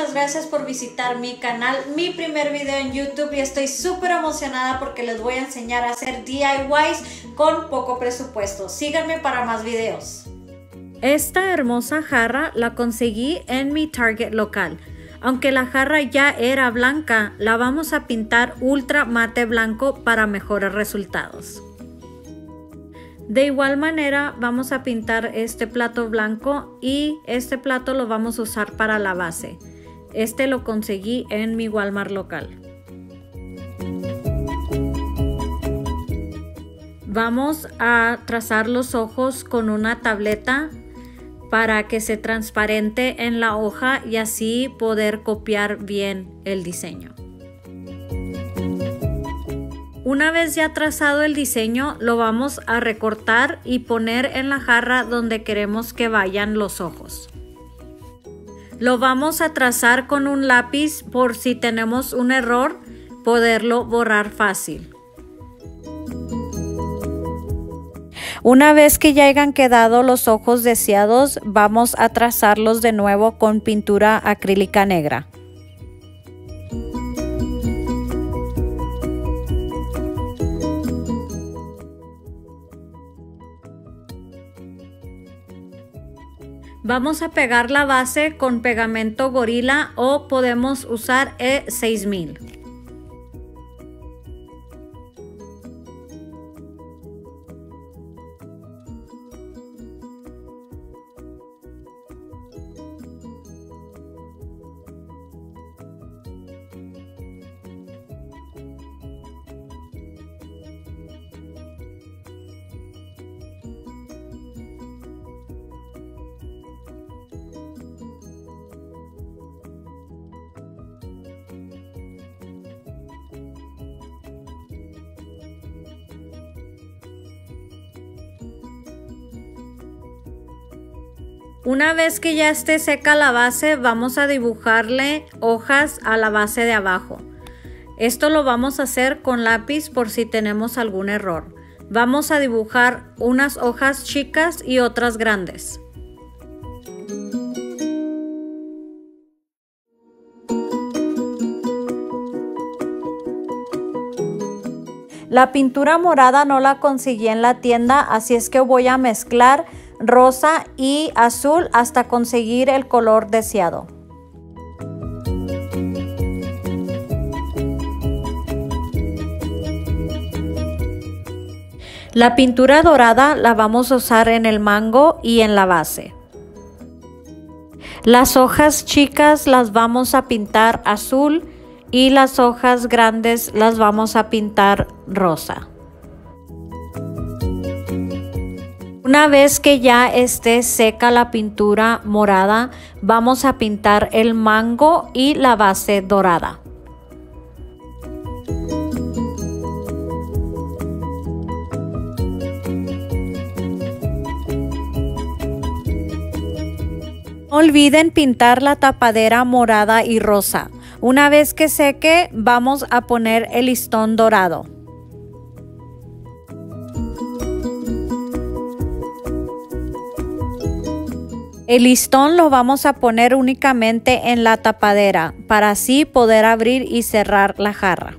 muchísimas gracias por visitar mi canal, mi primer video en YouTube y estoy súper emocionada porque les voy a enseñar a hacer DIYs con poco presupuesto. Síganme para más videos. Esta hermosa jarra la conseguí en mi Target local. Aunque la jarra ya era blanca, la vamos a pintar ultra mate blanco para mejores resultados. De igual manera vamos a pintar este plato blanco y este plato lo vamos a usar para la base. Este lo conseguí en mi Walmart local. Vamos a trazar los ojos con una tableta para que se transparente en la hoja y así poder copiar bien el diseño. Una vez ya trazado el diseño, lo vamos a recortar y poner en la jarra donde queremos que vayan los ojos. Lo vamos a trazar con un lápiz por si tenemos un error, poderlo borrar fácil. Una vez que ya hayan quedado los ojos deseados, vamos a trazarlos de nuevo con pintura acrílica negra. Vamos a pegar la base con pegamento gorila o podemos usar E6000. Una vez que ya esté seca la base, vamos a dibujarle hojas a la base de abajo. Esto lo vamos a hacer con lápiz por si tenemos algún error. Vamos a dibujar unas hojas chicas y otras grandes. La pintura morada no la conseguí en la tienda, así es que voy a mezclar rosa y azul hasta conseguir el color deseado. La pintura dorada la vamos a usar en el mango y en la base. Las hojas chicas las vamos a pintar azul y las hojas grandes las vamos a pintar rosa. Una vez que ya esté seca la pintura morada, vamos a pintar el mango y la base dorada. No olviden pintar la tapadera morada y rosa. Una vez que seque, vamos a poner el listón dorado. El listón lo vamos a poner únicamente en la tapadera para así poder abrir y cerrar la jarra.